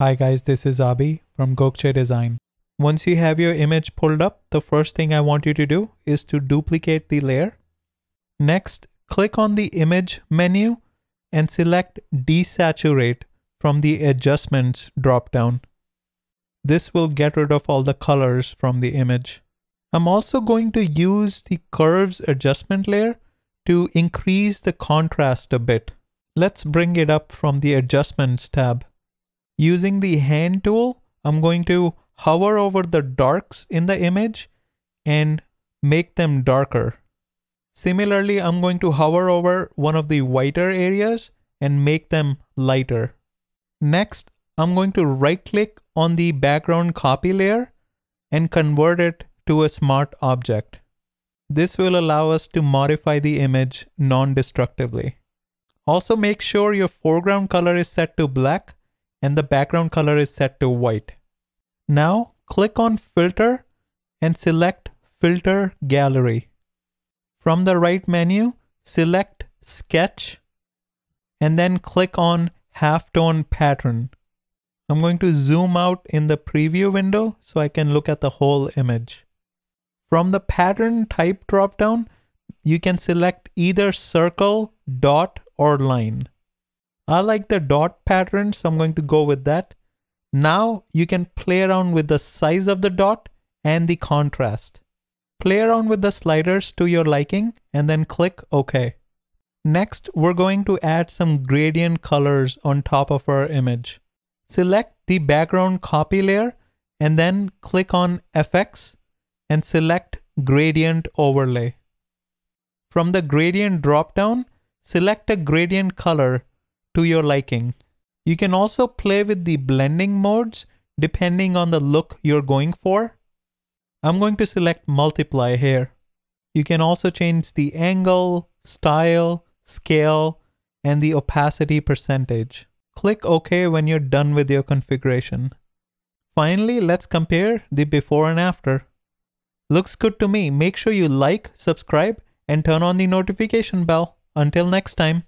Hi guys, this is Abi from Gokce Design. Once you have your image pulled up, the first thing I want you to do is to duplicate the layer. Next, click on the image menu and select desaturate from the adjustments dropdown. This will get rid of all the colors from the image. I'm also going to use the curves adjustment layer to increase the contrast a bit. Let's bring it up from the adjustments tab. Using the hand tool, I'm going to hover over the darks in the image and make them darker. Similarly, I'm going to hover over one of the whiter areas and make them lighter. Next, I'm going to right click on the background copy layer and convert it to a smart object. This will allow us to modify the image non-destructively. Also make sure your foreground color is set to black and the background color is set to white. Now click on filter and select filter gallery. From the right menu, select sketch and then click on halftone pattern. I'm going to zoom out in the preview window so I can look at the whole image. From the pattern type dropdown, you can select either circle, dot, or line. I like the dot pattern, so I'm going to go with that. Now you can play around with the size of the dot and the contrast. Play around with the sliders to your liking and then click OK. Next, we're going to add some gradient colors on top of our image. Select the background copy layer and then click on FX and select Gradient Overlay. From the gradient dropdown, select a gradient color to your liking. You can also play with the blending modes depending on the look you're going for. I'm going to select multiply here. You can also change the angle, style, scale, and the opacity percentage. Click OK when you're done with your configuration. Finally, let's compare the before and after. Looks good to me. Make sure you like, subscribe, and turn on the notification bell. Until next time.